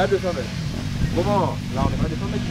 Là, 200 mètres. Comment? Là, on est pas 200 mètres.